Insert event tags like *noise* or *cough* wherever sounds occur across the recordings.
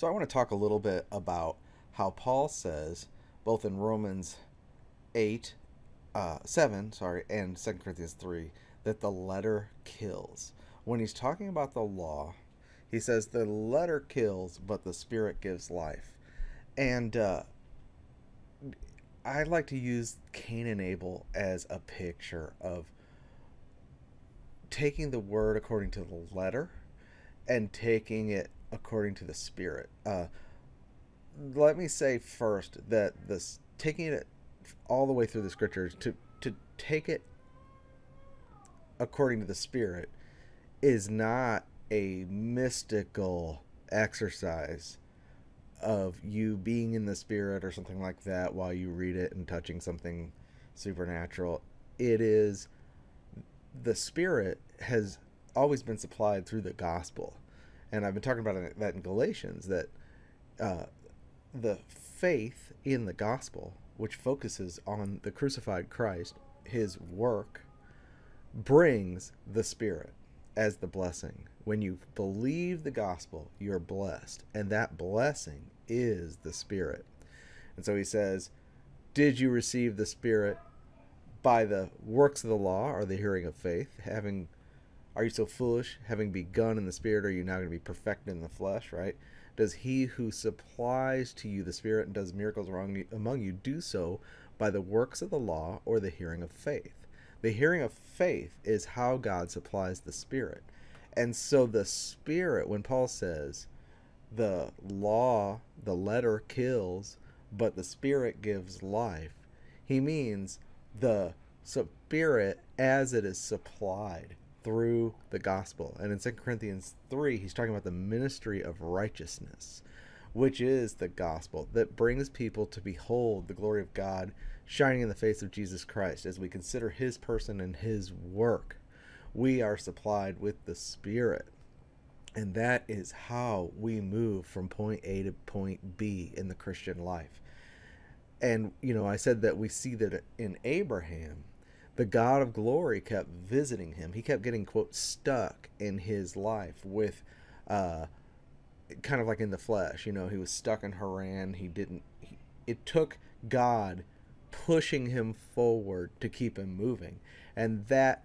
So I want to talk a little bit about how Paul says, both in Romans 8, uh, 7, sorry, and 2 Corinthians 3, that the letter kills. When he's talking about the law, he says the letter kills, but the spirit gives life. And uh, I like to use Cain and Abel as a picture of taking the word according to the letter and taking it according to the spirit. Uh, let me say first that this taking it all the way through the scriptures to to take it according to the spirit is not a mystical exercise of you being in the spirit or something like that while you read it and touching something supernatural. It is the spirit has always been supplied through the gospel. And I've been talking about that in Galatians that uh, the faith in the gospel, which focuses on the crucified Christ, his work, brings the spirit as the blessing. When you believe the gospel, you're blessed. And that blessing is the Spirit. And so he says, Did you receive the Spirit by the works of the law or the hearing of faith? Having are you so foolish? Having begun in the Spirit, are you now going to be perfected in the flesh, right? Does he who supplies to you the Spirit and does miracles among you do so by the works of the law or the hearing of faith? The hearing of faith is how God supplies the Spirit. And so the Spirit, when Paul says the law, the letter kills, but the Spirit gives life, he means the Spirit as it is supplied through the gospel. And in 2 Corinthians 3, he's talking about the ministry of righteousness, which is the gospel that brings people to behold the glory of God shining in the face of Jesus Christ as we consider his person and his work we are supplied with the Spirit. And that is how we move from point A to point B in the Christian life. And, you know, I said that we see that in Abraham, the God of glory kept visiting him. He kept getting, quote, stuck in his life with, uh, kind of like in the flesh. You know, he was stuck in Haran. He didn't, he, it took God pushing him forward to keep him moving. And that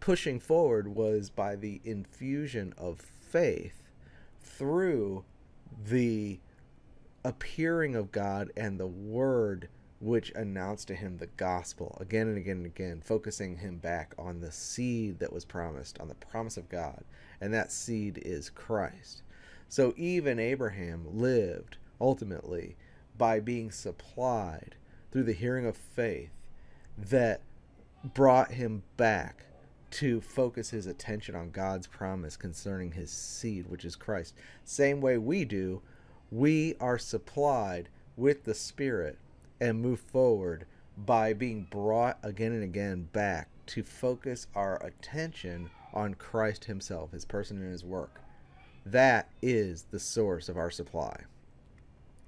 pushing forward was by the infusion of faith through the appearing of God and the word which announced to him the gospel again and again and again, focusing him back on the seed that was promised, on the promise of God, and that seed is Christ. So even Abraham lived ultimately by being supplied through the hearing of faith that brought him back to focus his attention on God's promise concerning his seed, which is Christ. Same way we do, we are supplied with the Spirit and move forward by being brought again and again back to focus our attention on Christ himself, his person and his work. That is the source of our supply.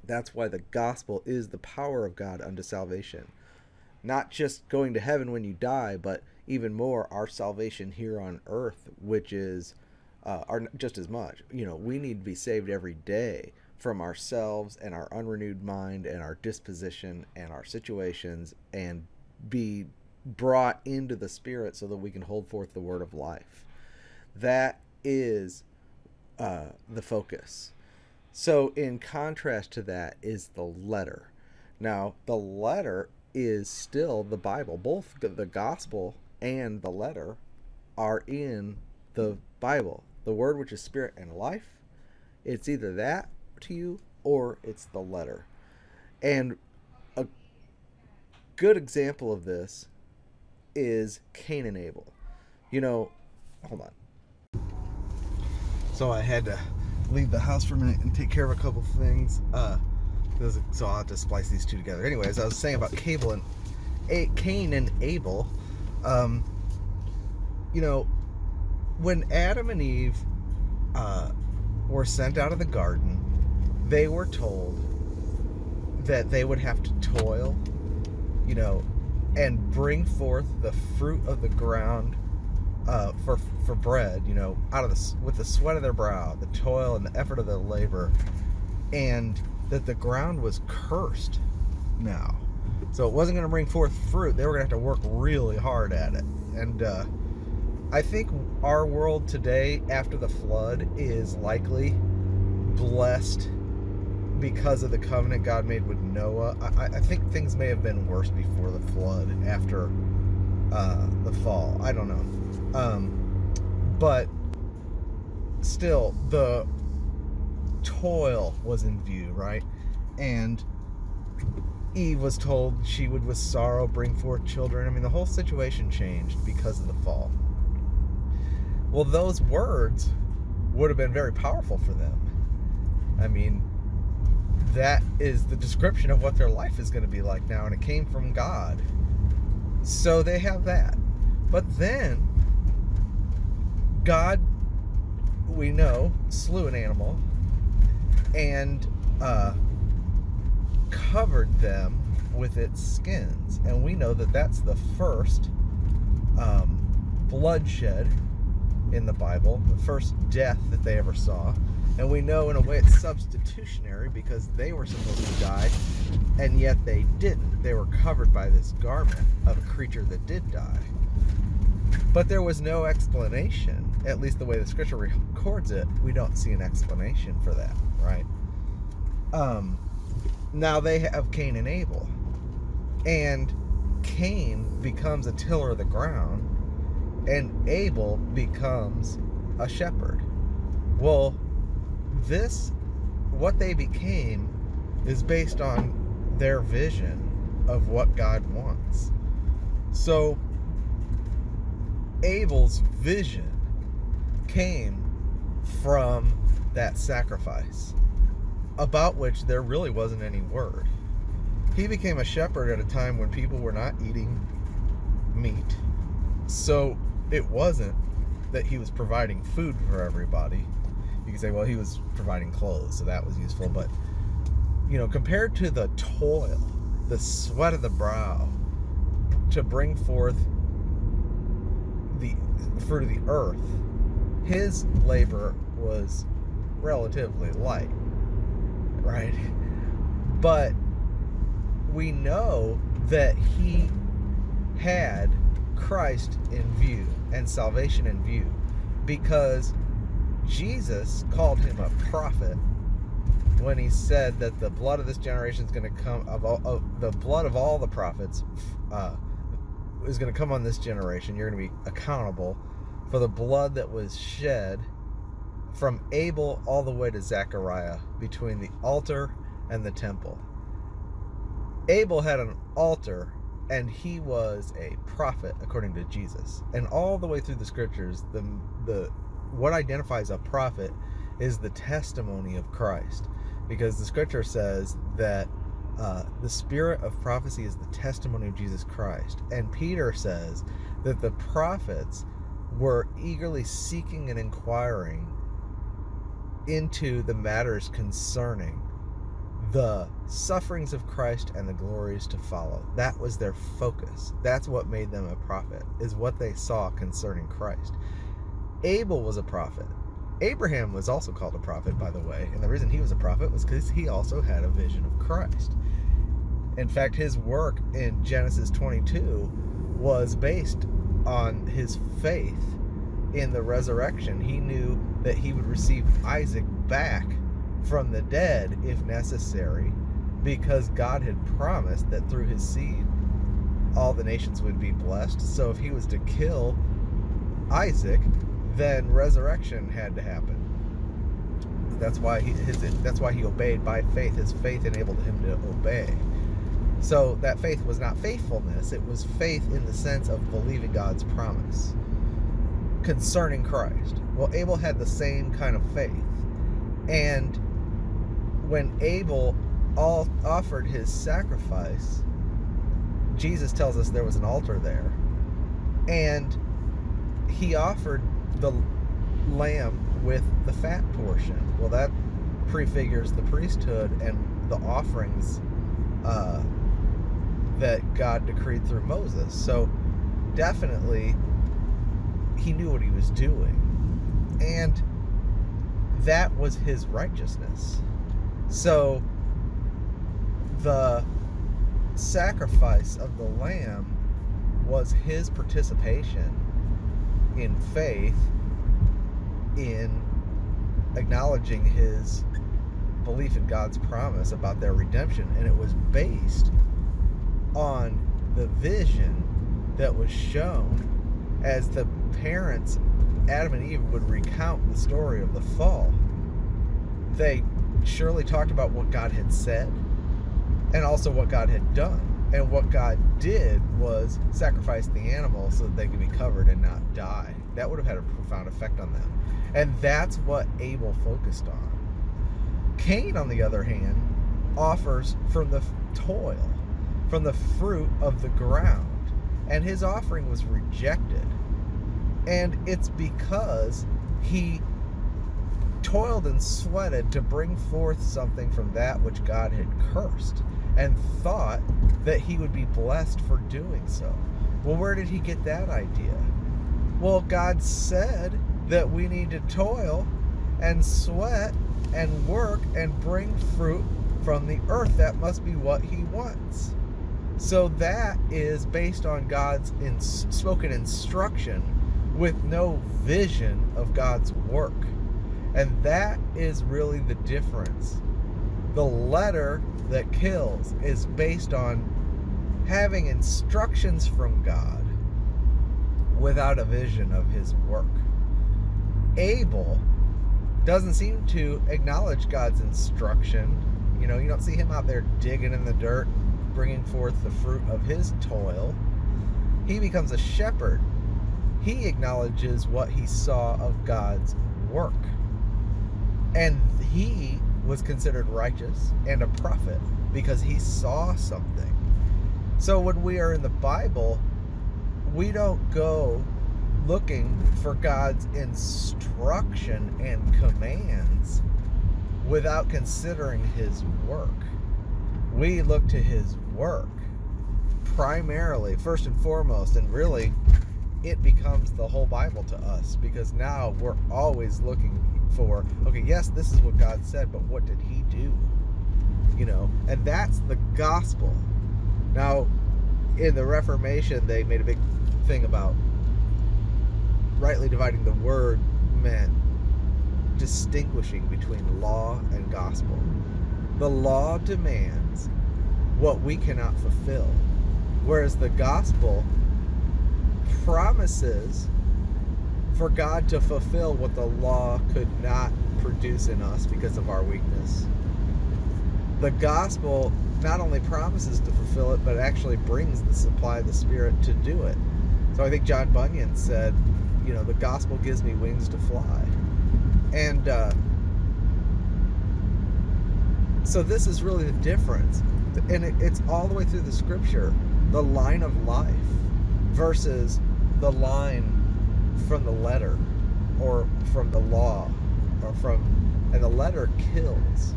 That's why the gospel is the power of God unto salvation. Not just going to heaven when you die, but even more our salvation here on earth, which is uh, are just as much. You know, we need to be saved every day from ourselves and our unrenewed mind and our disposition and our situations and be brought into the spirit so that we can hold forth the word of life. That is uh, the focus. So, in contrast to that, is the letter. Now, the letter is still the Bible. Both the gospel and the letter are in the Bible. The word, which is spirit and life, it's either that to you or it's the letter. And a good example of this is Cain and Abel. You know, hold on. So I had to leave the house for a minute and take care of a couple things. Uh, so I'll have to splice these two together. Anyways, I was saying about Cable and a- Cain and Abel um, you know, when Adam and Eve uh, were sent out of the garden, they were told that they would have to toil, you know, and bring forth the fruit of the ground uh, for for bread, you know, out of the with the sweat of their brow, the toil and the effort of their labor, and that the ground was cursed now. So it wasn't going to bring forth fruit. They were going to have to work really hard at it. And uh, I think our world today, after the flood, is likely blessed because of the covenant God made with Noah. I, I think things may have been worse before the flood, after uh, the fall. I don't know. Um, but still, the toil was in view, right? And Eve was told she would with sorrow bring forth children. I mean, the whole situation changed because of the fall. Well, those words would have been very powerful for them. I mean, that is the description of what their life is going to be like now, and it came from God. So they have that. But then, God, we know, slew an animal and uh, covered them with its skins. And we know that that's the first um, bloodshed in the Bible, the first death that they ever saw. And we know in a way it's substitutionary because they were supposed to die, and yet they didn't. They were covered by this garment of a creature that did die. But there was no explanation, at least the way the scripture records it, we don't see an explanation for that, right? Um, now they have Cain and Abel. And Cain becomes a tiller of the ground, and Abel becomes a shepherd. Well, this, what they became, is based on their vision of what God wants. So, Abel's vision came from that sacrifice, about which there really wasn't any word. He became a shepherd at a time when people were not eating meat. So it wasn't that he was providing food for everybody. You can say, well, he was providing clothes, so that was useful. But, you know, compared to the toil, the sweat of the brow to bring forth the fruit of the earth, his labor was relatively light, right? But we know that he had Christ in view and salvation in view because Jesus called him a prophet when he said that the blood of this generation is going to come of, all, of the blood of all the prophets uh, is going to come on this generation. You're going to be accountable for the blood that was shed from Abel all the way to Zechariah between the altar and the temple. Abel had an altar and he was a prophet according to Jesus. And all the way through the scriptures, the the what identifies a prophet is the testimony of Christ, because the scripture says that uh, the spirit of prophecy is the testimony of Jesus Christ, and Peter says that the prophets were eagerly seeking and inquiring into the matters concerning the sufferings of Christ and the glories to follow. That was their focus. That's what made them a prophet, is what they saw concerning Christ. Abel was a prophet. Abraham was also called a prophet, by the way, and the reason he was a prophet was because he also had a vision of Christ. In fact, his work in Genesis 22 was based on his faith in the resurrection. He knew that he would receive Isaac back from the dead if necessary, because God had promised that through his seed all the nations would be blessed. So if he was to kill Isaac, then resurrection had to happen. That's why he his that's why he obeyed by faith. His faith enabled him to obey. So that faith was not faithfulness, it was faith in the sense of believing God's promise concerning Christ. Well, Abel had the same kind of faith. And when Abel all offered his sacrifice, Jesus tells us there was an altar there. And he offered the lamb with the fat portion. Well, that prefigures the priesthood and the offerings uh, that God decreed through Moses. So, definitely, he knew what he was doing. And that was his righteousness. So the sacrifice of the lamb was his participation in faith in acknowledging his belief in God's promise about their redemption and it was based on the vision that was shown as the parents Adam and Eve would recount the story of the fall. They surely talked about what God had said and also what God had done. And what God did was sacrifice the animal so that they could be covered and not die. That would have had a profound effect on them. And that's what Abel focused on. Cain, on the other hand, offers from the toil, from the fruit of the ground. And his offering was rejected. And it's because he toiled and sweated to bring forth something from that which God had cursed and thought that he would be blessed for doing so. Well, where did he get that idea? Well, God said that we need to toil and sweat and work and bring fruit from the earth. That must be what he wants. So that is based on God's in, spoken instruction with no vision of God's work. And that is really the difference. The letter that kills is based on having instructions from God without a vision of his work. Abel doesn't seem to acknowledge God's instruction. You know, you don't see him out there digging in the dirt, bringing forth the fruit of his toil. He becomes a shepherd. He acknowledges what he saw of God's work. And he was considered righteous and a prophet because he saw something. So when we are in the Bible, we don't go looking for God's instruction and commands without considering his work. We look to his work primarily, first and foremost, and really it becomes the whole Bible to us because now we're always looking for okay yes this is what god said but what did he do? You know and that's the gospel. Now in the reformation they made a big thing about rightly dividing the word meant distinguishing between law and gospel. The law demands what we cannot fulfill whereas the gospel promises for God to fulfill what the law could not produce in us because of our weakness. The gospel not only promises to fulfill it, but actually brings the supply of the Spirit to do it. So I think John Bunyan said, you know, the gospel gives me wings to fly. And uh, so this is really the difference. And it, it's all the way through the scripture the line of life versus the line from the letter or from the law or from and the letter kills.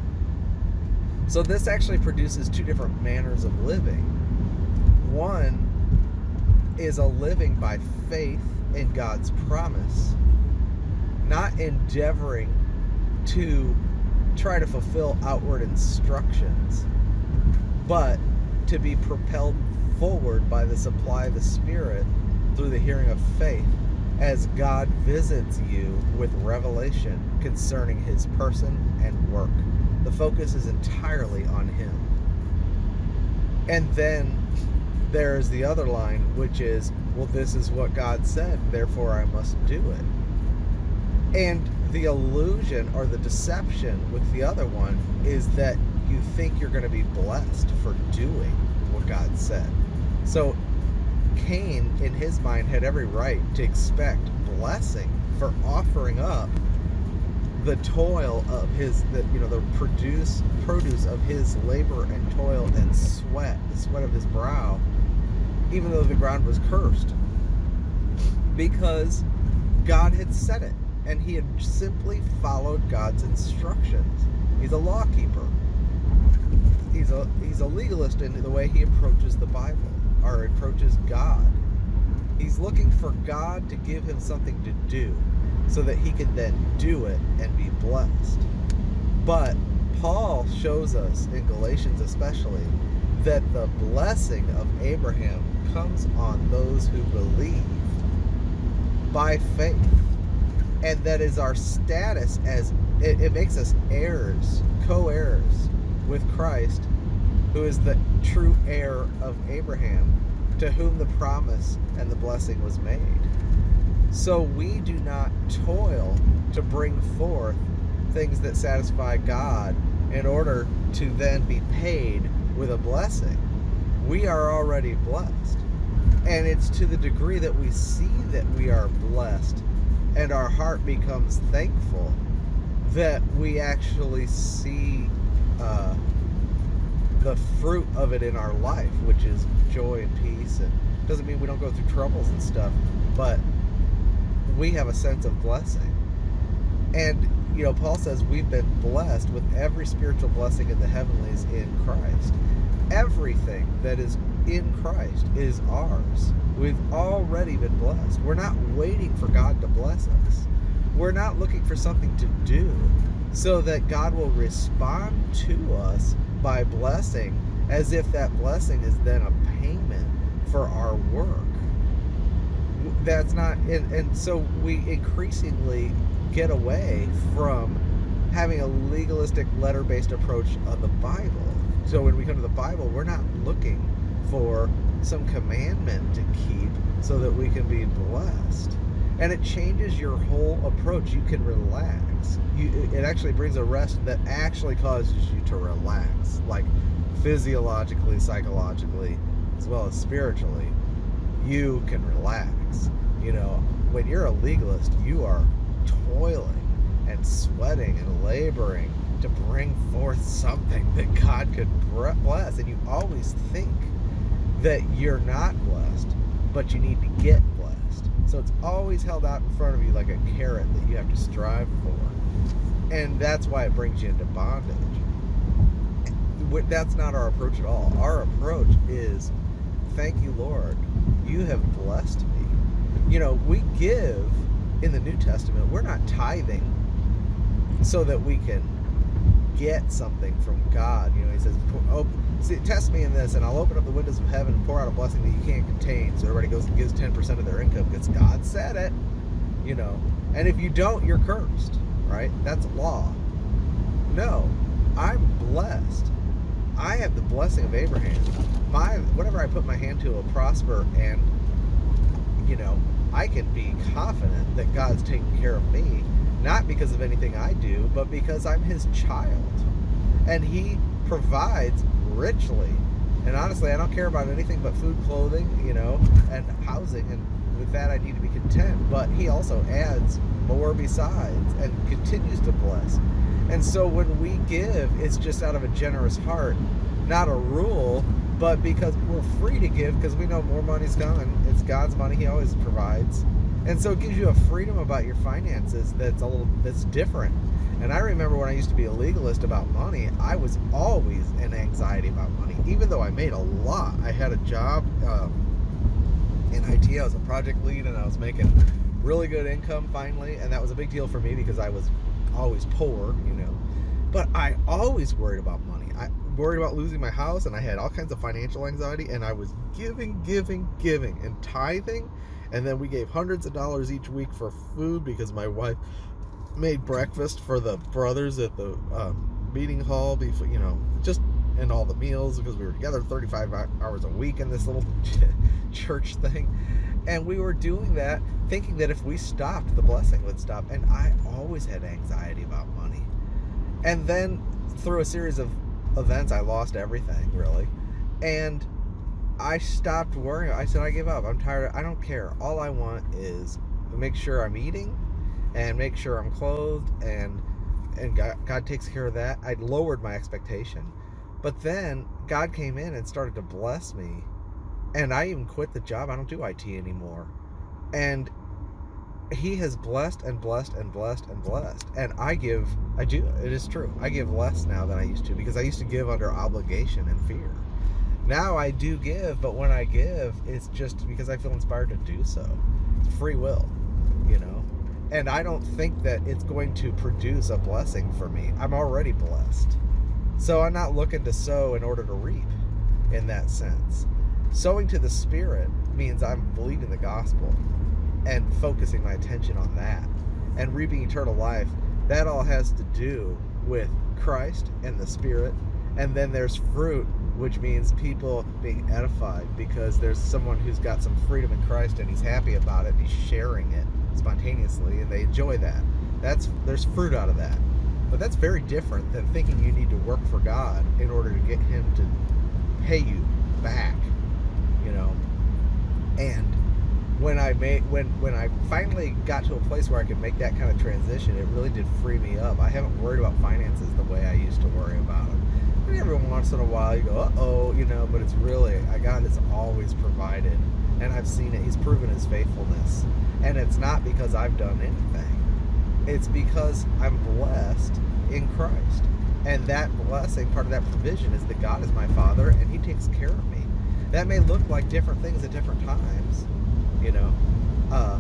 So this actually produces two different manners of living. One is a living by faith in God's promise not endeavoring to try to fulfill outward instructions but to be propelled forward by the supply of the spirit through the hearing of faith as God visits you with revelation concerning his person and work. The focus is entirely on him. And then there's the other line, which is, well, this is what God said, therefore I must do it. And the illusion or the deception with the other one is that you think you're going to be blessed for doing what God said. So Cain, in his mind, had every right to expect blessing for offering up the toil of his, the, you know, the produce produce of his labor and toil and sweat, the sweat of his brow, even though the ground was cursed, because God had said it, and he had simply followed God's instructions. He's a law keeper. He's a he's a legalist in the way he approaches the Bible or approaches God. He's looking for God to give him something to do so that he can then do it and be blessed. But Paul shows us in Galatians, especially, that the blessing of Abraham comes on those who believe by faith. And that is our status as it, it makes us heirs, co heirs with Christ, who is the true heir of Abraham, to whom the promise and the blessing was made. So we do not toil to bring forth things that satisfy God in order to then be paid with a blessing. We are already blessed. And it's to the degree that we see that we are blessed and our heart becomes thankful that we actually see uh, the fruit of it in our life, which is joy and peace. And doesn't mean we don't go through troubles and stuff, but we have a sense of blessing. And you know, Paul says we've been blessed with every spiritual blessing in the heavenlies in Christ. Everything that is in Christ is ours. We've already been blessed. We're not waiting for God to bless us. We're not looking for something to do so that God will respond to us by blessing as if that blessing is then a payment for our work. That's not, and, and so we increasingly get away from having a legalistic letter based approach of the Bible. So when we come to the Bible, we're not looking for some commandment to keep so that we can be blessed. And it changes your whole approach. You can relax. You, it actually brings a rest that actually causes you to relax, like physiologically, psychologically, as well as spiritually. You can relax. You know, when you're a legalist, you are toiling and sweating and laboring to bring forth something that God could bless. And you always think that you're not blessed, but you need to get. So it's always held out in front of you like a carrot that you have to strive for. And that's why it brings you into bondage. That's not our approach at all. Our approach is thank you, Lord. You have blessed me. You know, we give in the New Testament, we're not tithing so that we can get something from God. You know, he says, oh, see, test me in this, and I'll open up the windows of heaven and pour out a blessing that you can't contain. So everybody goes and gives 10% of their income because God said it, you know. And if you don't, you're cursed, right? That's law. No, I'm blessed. I have the blessing of Abraham. My whatever I put my hand to will prosper, and you know, I can be confident that God's taking care of me, not because of anything I do, but because I'm His child. And He provides richly. And honestly, I don't care about anything but food, clothing, you know, and housing. And with that, I need to be content. But He also adds more besides and continues to bless. And so when we give, it's just out of a generous heart, not a rule, but because we're free to give because we know more money's coming. It's God's money; He always provides, and so it gives you a freedom about your finances that's a little that's different. And I remember when I used to be a legalist about money, I was always in anxiety about money, even though I made a lot. I had a job um, in IT. I was a project lead, and I was making really good income finally, and that was a big deal for me because I was always poor, you know. But I always worried about money. I worried about losing my house and I had all kinds of financial anxiety and I was giving, giving, giving and tithing. And then we gave hundreds of dollars each week for food because my wife made breakfast for the brothers at the um, meeting hall, before, you know, just and all the meals because we were together 35 hours a week in this little *laughs* church thing. And we were doing that thinking that if we stopped, the blessing would stop. And I always had anxiety about money. And then through a series of events, I lost everything really, and I stopped worrying. I said I give up. I'm tired. I don't care. All I want is make sure I'm eating, and make sure I'm clothed, and and God, God takes care of that. I lowered my expectation, but then God came in and started to bless me, and I even quit the job. I don't do IT anymore, and he has blessed and blessed and blessed and blessed and i give i do it is true i give less now than i used to because i used to give under obligation and fear now i do give but when i give it's just because i feel inspired to do so it's free will you know and i don't think that it's going to produce a blessing for me i'm already blessed So I'm not looking to sow in order to reap in that sense. Sowing to the Spirit means I'm believing the gospel and focusing my attention on that. And reaping eternal life, that all has to do with Christ and the Spirit. And then there's fruit, which means people being edified because there's someone who's got some freedom in Christ and he's happy about it. and He's sharing it spontaneously and they enjoy that. That's there's fruit out of that. But that's very different than thinking you need to work for God in order to get him to pay you back. You know. And when I made when when I finally got to a place where I could make that kind of transition, it really did free me up. I haven't worried about finances the way I used to worry about them. And every once in a while, you go, "Uh oh," you know, but it's really I God has always provided, and I've seen it. He's proven His faithfulness, and it's not because I've done anything. It's because I'm blessed in Christ, and that blessing, part of that provision, is that God is my Father, and He takes care of me. That may look like different things at different times you know uh,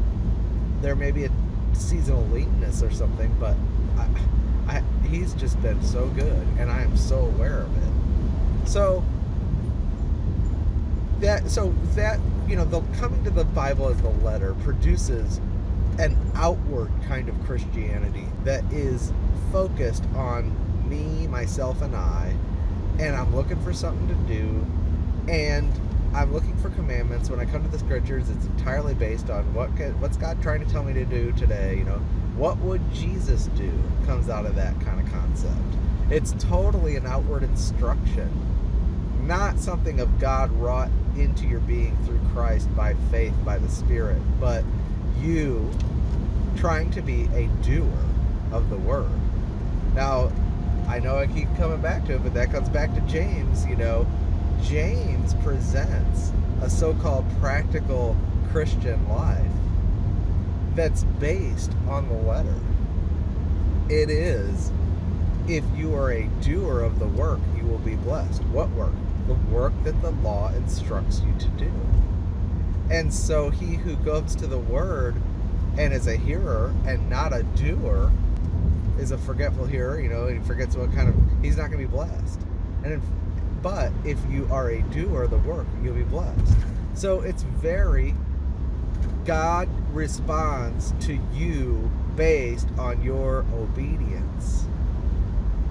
there may be a seasonal leanness or something but I, I, he's just been so good and i am so aware of it so that so that you know the coming to the bible as the letter produces an outward kind of christianity that is focused on me myself and i and i'm looking for something to do and I'm looking for commandments. When I come to the scriptures, it's entirely based on what what's God trying to tell me to do today. You know, what would Jesus do? Comes out of that kind of concept. It's totally an outward instruction, not something of God wrought into your being through Christ by faith by the Spirit, but you trying to be a doer of the word. Now, I know I keep coming back to it, but that comes back to James. You know James presents a so called practical Christian life that's based on the letter. It is, if you are a doer of the work, you will be blessed. What work? The work that the law instructs you to do. And so he who goes to the word and is a hearer and not a doer is a forgetful hearer, you know, he forgets what kind of, he's not going to be blessed. And in but if you are a doer of the work, you'll be blessed. So it's very, God responds to you based on your obedience.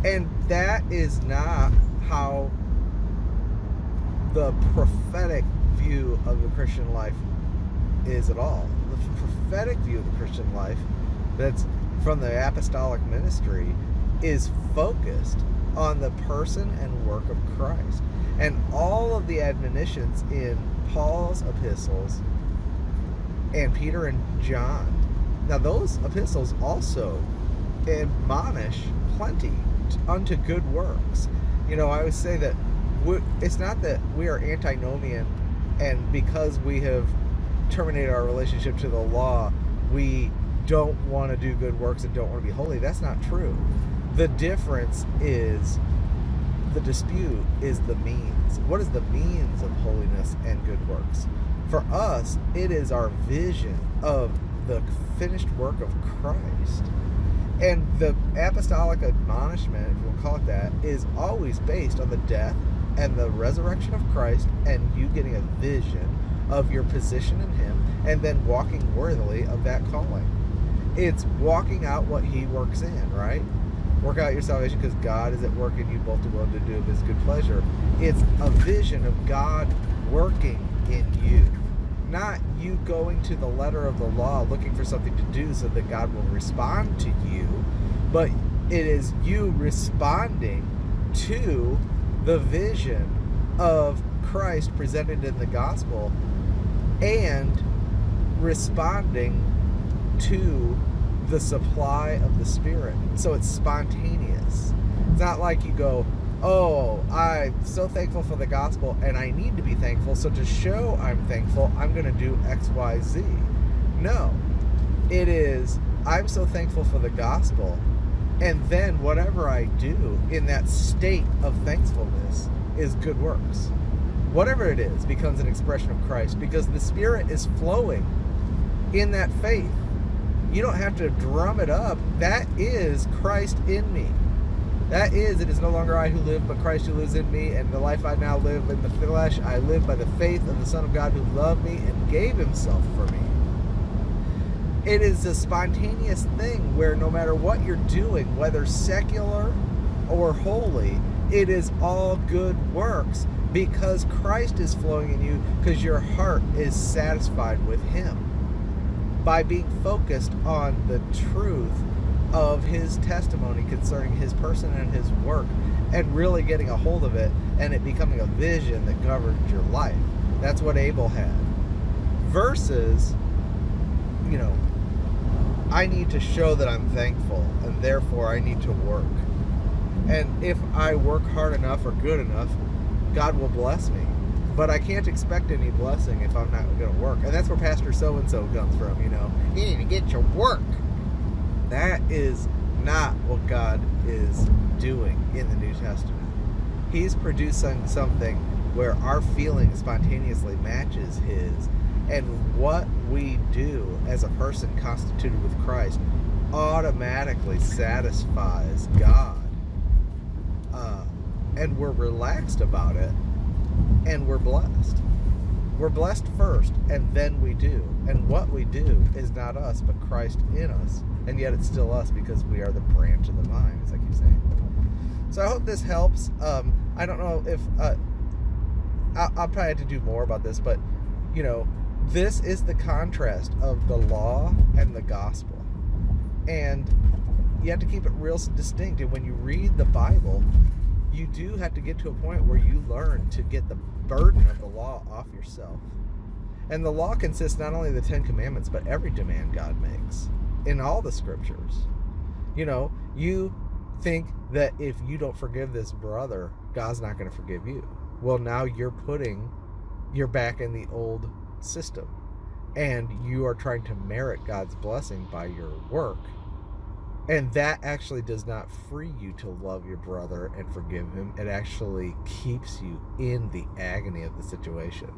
And that is not how the prophetic view of the Christian life is at all. The prophetic view of the Christian life that's from the apostolic ministry is focused on the person and work of Christ. And all of the admonitions in Paul's epistles and Peter and John, now those epistles also admonish plenty unto good works. You know, I would say that it's not that we are antinomian and because we have terminated our relationship to the law, we don't want to do good works and don't want to be holy. That's not true. The difference is the dispute is the means. What is the means of holiness and good works? For us, it is our vision of the finished work of Christ. And the apostolic admonishment, if you want to call it that, is always based on the death and the resurrection of Christ and you getting a vision of your position in Him and then walking worthily of that calling. It's walking out what He works in, right? Work out your salvation because God is at work in you both to will to do of his good pleasure. It's a vision of God working in you. Not you going to the letter of the law looking for something to do so that God will respond to you, but it is you responding to the vision of Christ presented in the gospel and responding to the supply of the Spirit. So it's spontaneous. It's not like you go, oh, I'm so thankful for the gospel and I need to be thankful. So to show I'm thankful, I'm going to do X, Y, Z. No. It is, I'm so thankful for the gospel. And then whatever I do in that state of thankfulness is good works. Whatever it is becomes an expression of Christ because the Spirit is flowing in that faith you don't have to drum it up. That is Christ in me. That is, it is no longer I who live, but Christ who lives in me, and the life I now live in the flesh, I live by the faith of the Son of God who loved me and gave himself for me. It is a spontaneous thing where no matter what you're doing, whether secular or holy, it is all good works because Christ is flowing in you because your heart is satisfied with him by being focused on the truth of his testimony concerning his person and his work and really getting a hold of it and it becoming a vision that governs your life. That's what Abel had. Versus, you know, I need to show that I'm thankful and therefore I need to work. And if I work hard enough or good enough, God will bless me. But I can't expect any blessing if I'm not going to work. And that's where Pastor so and so comes from, you know. You need to get your work. That is not what God is doing in the New Testament. He's producing something where our feeling spontaneously matches His. And what we do as a person constituted with Christ automatically satisfies God. Uh, and we're relaxed about it and we're blessed. We're blessed first, and then we do. And what we do is not us, but Christ in us. And yet it's still us because we are the branch of the vine, as I keep saying. So I hope this helps. Um, I don't know if uh, I'll, I'll probably have to do more about this, but you know, this is the contrast of the law and the gospel. And you have to keep it real distinct. And when you read the Bible, you do have to get to a point where you learn to get the burden of the law off yourself. And the law consists not only of the Ten Commandments, but every demand God makes in all the scriptures. You know, you think that if you don't forgive this brother, God's not going to forgive you. Well, now you're putting, you're back in the old system. And you are trying to merit God's blessing by your work and that actually does not free you to love your brother and forgive him. It actually keeps you in the agony of the situation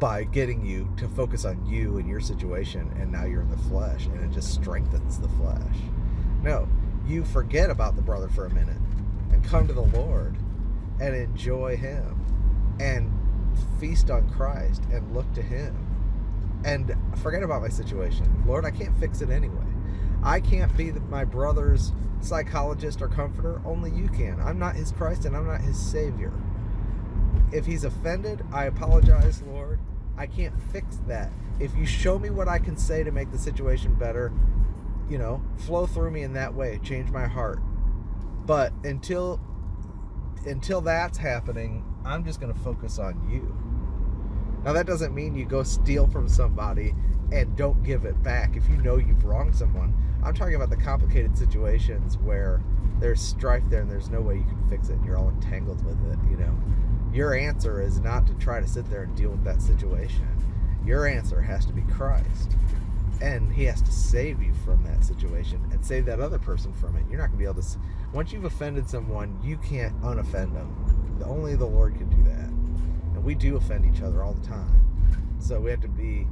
by getting you to focus on you and your situation, and now you're in the flesh, and it just strengthens the flesh. No, you forget about the brother for a minute and come to the Lord and enjoy Him and feast on Christ and look to Him and forget about my situation. Lord, I can't fix it anyway. I can't be my brother's psychologist or comforter. Only you can. I'm not his Christ and I'm not his Savior. If he's offended, I apologize, Lord. I can't fix that. If you show me what I can say to make the situation better, you know, flow through me in that way, change my heart. But until until that's happening, I'm just going to focus on you. Now that doesn't mean you go steal from somebody and don't give it back if you know you've wronged someone. I'm talking about the complicated situations where there's strife there and there's no way you can fix it and you're all entangled with it, you know. Your answer is not to try to sit there and deal with that situation. Your answer has to be Christ. And he has to save you from that situation and save that other person from it. You're not going to be able to once you've offended someone, you can't unoffend them. Only the Lord can do that. And we do offend each other all the time. So we have to be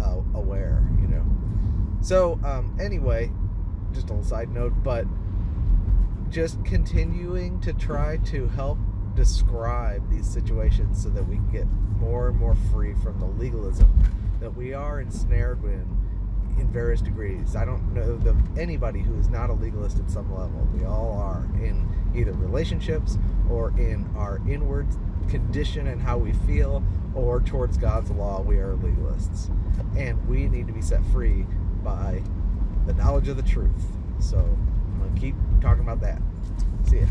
uh, aware, you know. So, um, anyway, just a side note, but just continuing to try to help describe these situations so that we can get more and more free from the legalism that we are ensnared in in various degrees. I don't know of anybody who is not a legalist at some level. We all are in either relationships or in our inward condition and how we feel or towards God's law, we are legalists. And we need to be set free by the knowledge of the truth. So I'm going to keep talking about that. See ya.